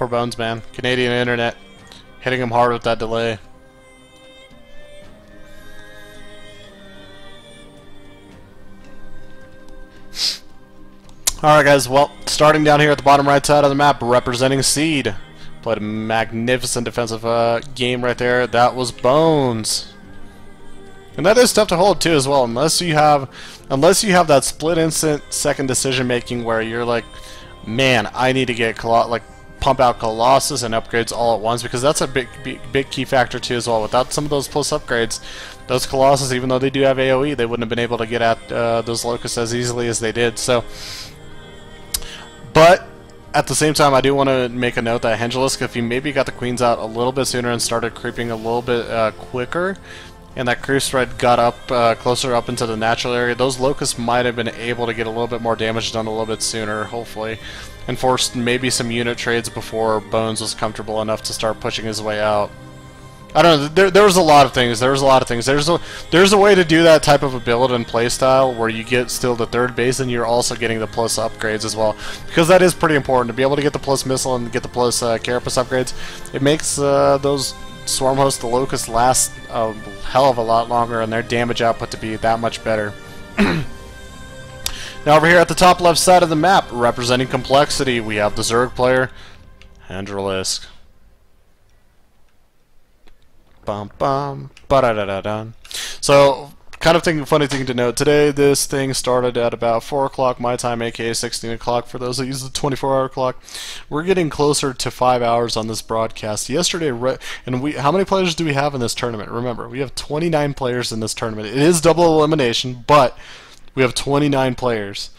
Poor Bones, man. Canadian internet. Hitting him hard with that delay. Alright guys, well, starting down here at the bottom right side of the map, representing Seed. Played a magnificent defensive uh, game right there. That was Bones. And that is tough to hold too as well, unless you have unless you have that split instant second decision making where you're like, man, I need to get like pump out Colossus and upgrades all at once because that's a big, big big key factor too as well. Without some of those plus upgrades, those Colossus, even though they do have AoE, they wouldn't have been able to get at uh, those Locusts as easily as they did. So but at the same time, I do want to make a note that Hendralisk, if he maybe got the queens out a little bit sooner and started creeping a little bit uh, quicker, and that creep spread got up uh, closer up into the natural area, those locusts might have been able to get a little bit more damage done a little bit sooner, hopefully, and forced maybe some unit trades before Bones was comfortable enough to start pushing his way out. I don't know. There, there was a lot of things. There was a lot of things. There's a there's a way to do that type of a build and playstyle where you get still the third base and you're also getting the plus upgrades as well because that is pretty important to be able to get the plus missile and get the plus uh, carapace upgrades. It makes uh, those swarm hosts, the locusts, last a hell of a lot longer and their damage output to be that much better. now over here at the top left side of the map, representing complexity, we have the Zerg player, Hendralisk. Bum bum ba da da da da. So, kind of thing, funny thing to note. Today, this thing started at about four o'clock my time, aka 16 o'clock. For those that use the 24-hour clock, we're getting closer to five hours on this broadcast. Yesterday, and we, how many players do we have in this tournament? Remember, we have 29 players in this tournament. It is double elimination, but we have 29 players.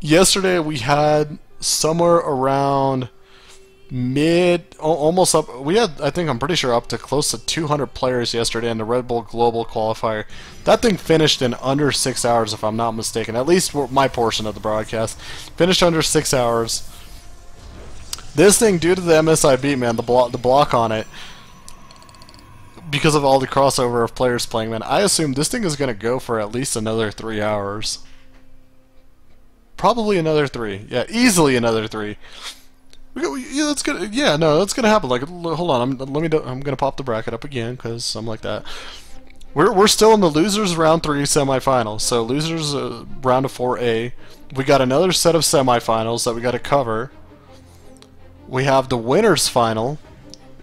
Yesterday, we had somewhere around mid almost up we had I think I'm pretty sure up to close to 200 players yesterday in the Red Bull Global qualifier. That thing finished in under six hours if I'm not mistaken at least my portion of the broadcast. Finished under six hours. This thing due to the MSI beat man the block the block on it because of all the crossover of players playing man I assume this thing is gonna go for at least another three hours. Probably another three. Yeah easily another three yeah, that's gonna. Yeah, no, that's gonna happen. Like, hold on. I'm, let me. I'm gonna pop the bracket up again because I'm like that. We're we're still in the losers round three semifinals. So losers uh, round of four A. We got another set of semifinals that we got to cover. We have the winners final.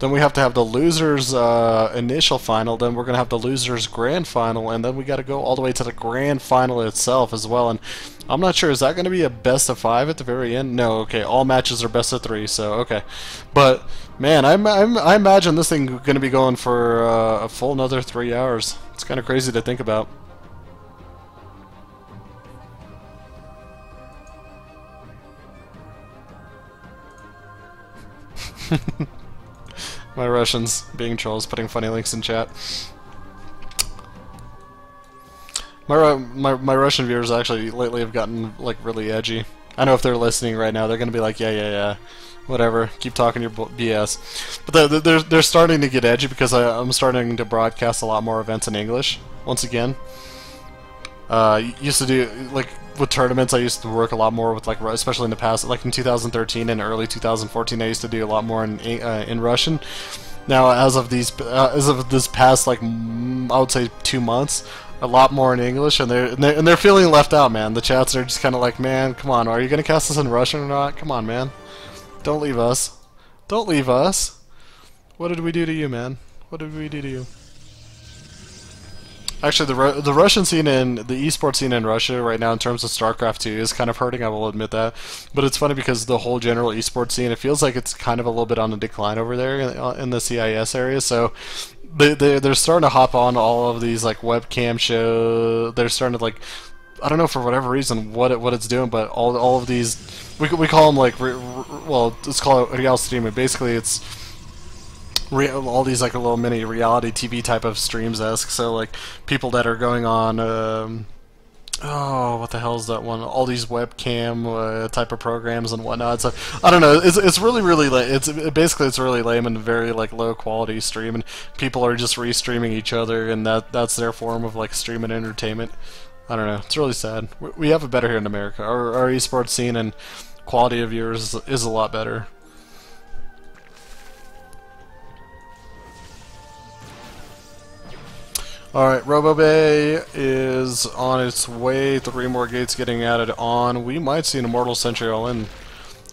Then we have to have the losers uh, initial final. Then we're gonna have the losers grand final, and then we got to go all the way to the grand final itself as well. And I'm not sure. Is that going to be a best of five at the very end? No. Okay. All matches are best of three. So okay. But man, I'm, I'm I imagine this thing going to be going for uh, a full another three hours. It's kind of crazy to think about. My Russians being trolls, putting funny links in chat. My, my, my Russian viewers actually lately have gotten like really edgy. I know if they're listening right now, they're gonna be like, yeah, yeah, yeah, whatever, keep talking your BS. But they're, they're, they're starting to get edgy because I, I'm starting to broadcast a lot more events in English, once again. Uh, used to do, like, with tournaments, I used to work a lot more with, like, especially in the past, like in 2013 and early 2014, I used to do a lot more in, uh, in Russian. Now, as of these, uh, as of this past, like, I would say two months, a lot more in English, and they're, and they're, and they're feeling left out, man. The chats are just kind of like, man, come on, are you to cast us in Russian or not? Come on, man. Don't leave us. Don't leave us. What did we do to you, man? What did we do to you? Actually, the Ru the Russian scene and the esports scene in Russia right now, in terms of StarCraft 2, is kind of hurting. I will admit that, but it's funny because the whole general esports scene, it feels like it's kind of a little bit on the decline over there in, uh, in the CIS area. So they, they they're starting to hop on all of these like webcam shows. They're starting to like I don't know for whatever reason what it, what it's doing, but all all of these we we call them like re, re, well let's call it real streaming. Basically, it's all these like a little mini reality TV type of streams esque. So like people that are going on. Um, oh, what the hell is that one? All these webcam uh, type of programs and whatnot. So I don't know. It's it's really really it's it, basically it's really lame and very like low quality stream, and people are just restreaming each other, and that that's their form of like streaming entertainment. I don't know. It's really sad. We, we have it better here in America. Our our esports scene and quality of viewers is, is a lot better. Alright, Robo Bay is on its way. Three more gates getting added on. We might see an Immortal Sentry all in.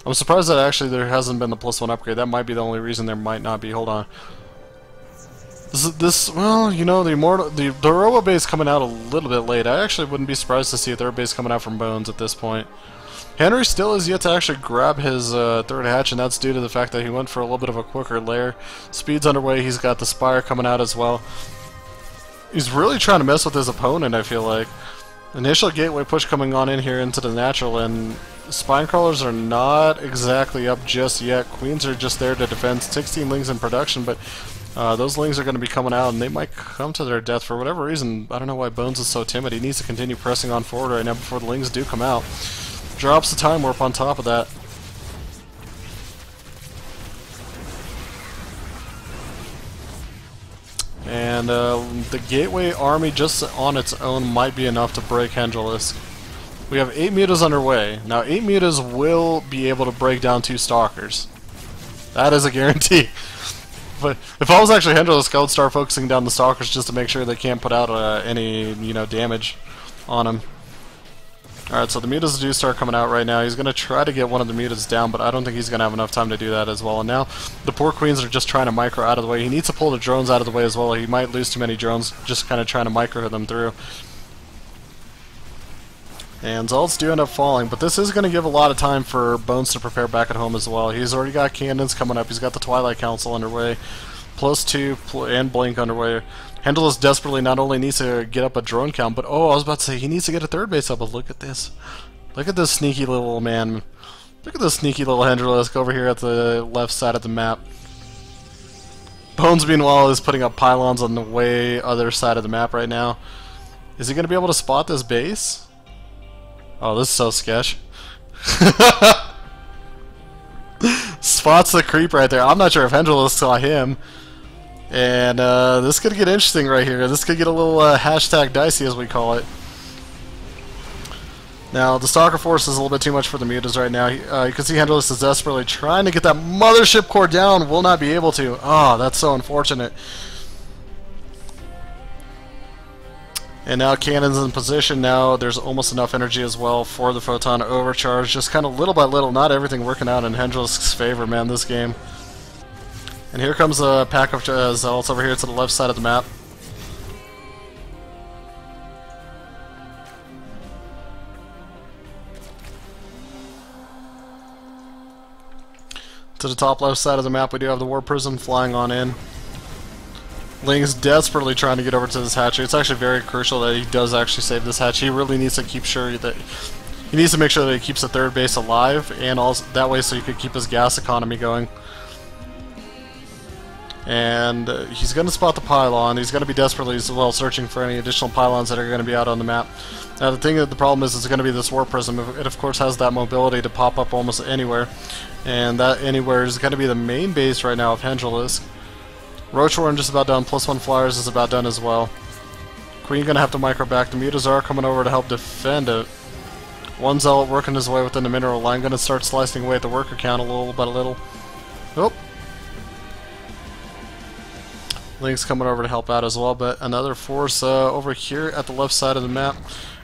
I'm surprised that actually there hasn't been the plus one upgrade. That might be the only reason there might not be. Hold on. This, this well, you know, the Immortal, the, the Robo Bay is coming out a little bit late. I actually wouldn't be surprised to see a third base coming out from Bones at this point. Henry still is yet to actually grab his uh, third hatch, and that's due to the fact that he went for a little bit of a quicker lair. Speed's underway. He's got the Spire coming out as well. He's really trying to mess with his opponent, I feel like. Initial gateway push coming on in here into the natural, and spine crawlers are not exactly up just yet. Queens are just there to defend. 16 lings in production, but uh, those lings are going to be coming out, and they might come to their death for whatever reason. I don't know why Bones is so timid. He needs to continue pressing on forward right now before the lings do come out. Drops the time warp on top of that. And uh, the Gateway army just on its own might be enough to break Hendralisk. We have 8 mutas underway. Now 8 mutas will be able to break down 2 Stalkers. That is a guarantee. but if I was actually Hendralisk, I would start focusing down the Stalkers just to make sure they can't put out uh, any, you know, damage on them. Alright, so the mutas do start coming out right now. He's going to try to get one of the mutas down, but I don't think he's going to have enough time to do that as well. And now the poor queens are just trying to micro out of the way. He needs to pull the drones out of the way as well. He might lose too many drones just kind of trying to micro them through. And Zealots do end up falling, but this is going to give a lot of time for Bones to prepare back at home as well. He's already got cannons coming up. He's got the Twilight Council underway. Plus two and Blink underway. Hendralisk desperately not only needs to get up a drone count, but oh, I was about to say he needs to get a third base up. But look at this, look at this sneaky little man. Look at this sneaky little Hendralisk over here at the left side of the map. Bones, meanwhile, is putting up pylons on the way other side of the map right now. Is he going to be able to spot this base? Oh, this is so sketch. Spots the creep right there. I'm not sure if Hendralisk saw him. And uh, this could get interesting right here. This could get a little uh, hashtag dicey, as we call it. Now, the Stalker Force is a little bit too much for the mutas right now. Uh, you can see Hendralisk is desperately trying to get that Mothership Core down. Will not be able to. Oh, that's so unfortunate. And now Cannon's in position. Now there's almost enough energy as well for the Photon Overcharge. Just kind of little by little, not everything working out in Hendralisk's favor, man, this game. And here comes a pack of uh, Zealots over here to the left side of the map. To the top left side of the map we do have the War Prism flying on in. Ling's desperately trying to get over to this hatchery. It's actually very crucial that he does actually save this hatch. He really needs to keep sure that he needs to make sure that he keeps the third base alive, and also that way so he could keep his gas economy going and uh, he's going to spot the pylon. He's going to be desperately as well searching for any additional pylons that are going to be out on the map. Now the thing that the problem is, it's going to be this warp prism. It of course has that mobility to pop up almost anywhere, and that anywhere is going to be the main base right now of Hendralisk. Roach Warren just about done. Plus one flyers is about done as well. Queen going to have to micro back. The Mutas coming over to help defend it. One Zealot working his way within the mineral line. Going to start slicing away at the worker count a little by little. Oh, Ling's coming over to help out as well, but another force uh, over here at the left side of the map.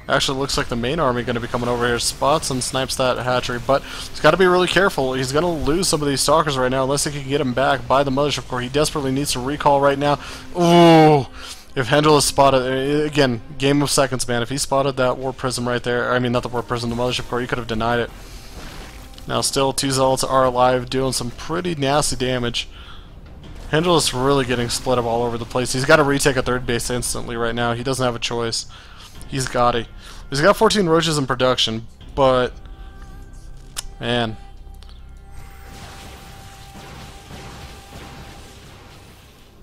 Actually looks like the main army going to be coming over here. Spots and snipes that hatchery, but he's got to be really careful. He's going to lose some of these stalkers right now unless he can get him back by the Mothership Core. He desperately needs to recall right now. Ooh! If Hendralisk spotted, uh, again, game of seconds, man. If he spotted that War Prism right there, I mean, not the War Prism, the Mothership Core, he could have denied it. Now, still, two Zealots are alive, doing some pretty nasty damage. Hendralisk really getting split up all over the place. He's got to retake a third base instantly right now. He doesn't have a choice. He's got it. He's got 14 roaches in production, but... Man.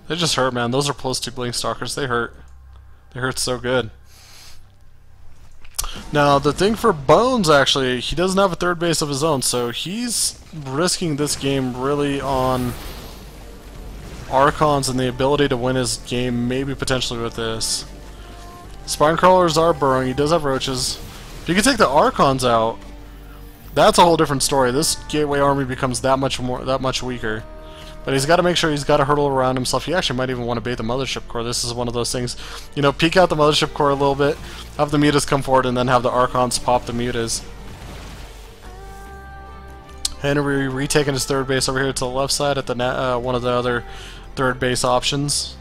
They just hurt, man. Those are plus two Blink Stalkers. They hurt. They hurt so good. Now, the thing for Bones, actually, he doesn't have a third base of his own, so he's risking this game really on Archons and the ability to win his game, maybe potentially with this. Spine crawlers are burrowing. He does have roaches. If you can take the Archons out, that's a whole different story. This Gateway army becomes that much more, that much weaker. But he's got to make sure he's got a hurdle around himself. He actually might even want to bait the Mothership Core. This is one of those things, you know, peek out the Mothership Core a little bit, have the Mutas come forward, and then have the Archons pop the Mutas. Henry retaking his third base over here to the left side at the uh, one of the other third base options.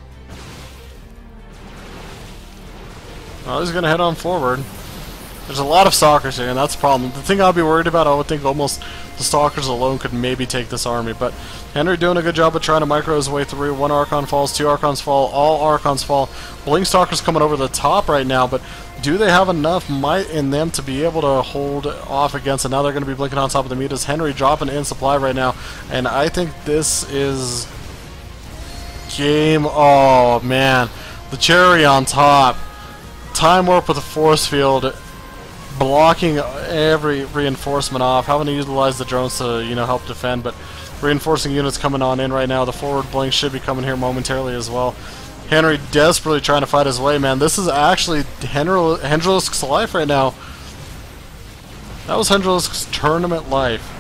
He's going to head on forward. There's a lot of Stalkers here, and that's the problem. The thing I'd be worried about, I would think almost the Stalkers alone could maybe take this army, but Henry doing a good job of trying to micro his way through. One Archon falls, two Archons fall, all Archons fall. Blink Stalkers coming over the top right now, but do they have enough might in them to be able to hold off against it? Now they're going to be blinking on top of the Mutas. Henry dropping in supply right now, and I think this is game. Oh man, the cherry on top. Time warp with a force field, blocking every reinforcement off. Having to utilize the drones to you know help defend, but reinforcing units coming on in right now. The forward blink should be coming here momentarily as well. Henry desperately trying to fight his way, man. This is actually Hendralisk's life right now. That was Hendralisk's tournament life.